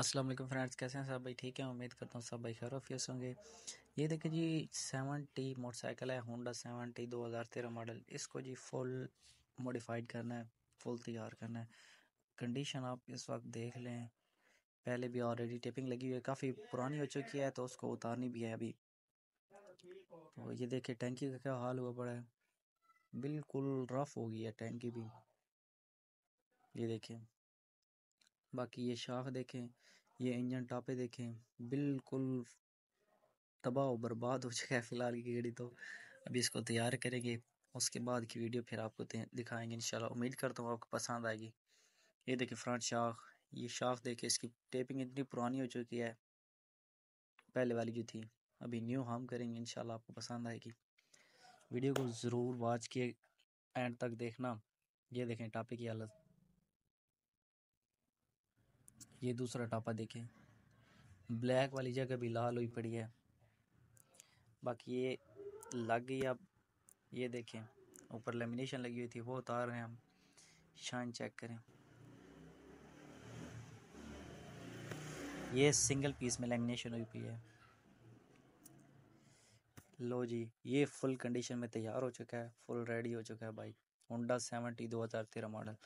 अस्सलाम वालेकुम फ्रेंड्स, कैसे हैं सब भाई? ठीक है? उम्मीद करता हूँ सब भाई खैर ऑफियस होंगे। ये देखिए जी सेवन टी मोटरसाइकिल है, होंडा सेवन टी दो हज़ार तेरह मॉडल। इसको जी फुल मॉडिफाइड करना है, फुल तैयार करना है। कंडीशन आप इस वक्त देख लें, पहले भी ऑलरेडी टेपिंग लगी हुई है, काफ़ी पुरानी हो चुकी है तो उसको उतारनी भी है अभी। तो ये देखिए, टैंकी का क्या हाल हुआ पड़ा है? बिल्कुल रफ हो गई है टैंकी भी। ये देखिए। बाकी ये शाख देखें, ये इंजन टापे देखें, बिल्कुल तबाह बर्बाद हो चुका है फ़िलहाल की गाड़ी तो। अभी इसको तैयार करेंगे, उसके बाद की वीडियो फिर आपको दिखाएँगे इंशाल्लाह। उम्मीद करता हूँ आपको पसंद आएगी। ये देखिए फ्रंट शाख, ये शाख देखे, इसकी टेपिंग इतनी पुरानी हो चुकी है, पहले वाली जो थी, अभी न्यू हम करेंगे इंशाल्लाह आपको पसंद आएगी। वीडियो को ज़रूर वॉच किए एंड तक देखना। ये देखें टापे की हालत। ये दूसरा टापा देखें। ब्लैक वाली जगह भी लाल हुई पड़ी है। बाकी ये लग गई अब, ये देखें, ऊपर लेमिनेशन लगी हुई थी, वो उतार रहे हैं हम। शाइन चेक करें। ये सिंगल पीस में लेमिनेशन हुई पी है। लो जी, ये फुल कंडीशन में तैयार हो चुका है फुल रेडी हो चुका है बाइक होंडा सेवेंटी दो हज़ार तेरह मॉडल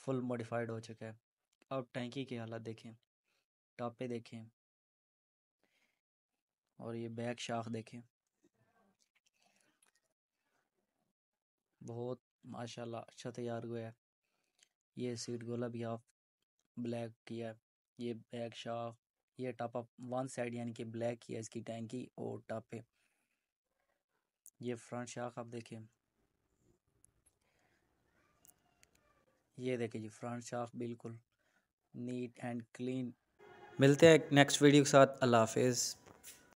फुल मॉडिफाइड हो चुका है। अब टैंकी की हालत देखें, टापे देखें और ये बैक शाख देखें। बहुत माशाल्लाह अच्छा तैयार हुआ है। ये सीट गोला भी आप ब्लैक किया है, ये बैक शाख, ये टापा वन साइड यानी कि ब्लैक किया इसकी टैंकी और टापे। ये फ्रंट शाख आप देखें। ये देखें जी, फ्रंट शाख बिल्कुल नीट एंड क्लीन। मिलते हैं नेक्स्ट वीडियो के साथ। अल्लाह हाफिज़।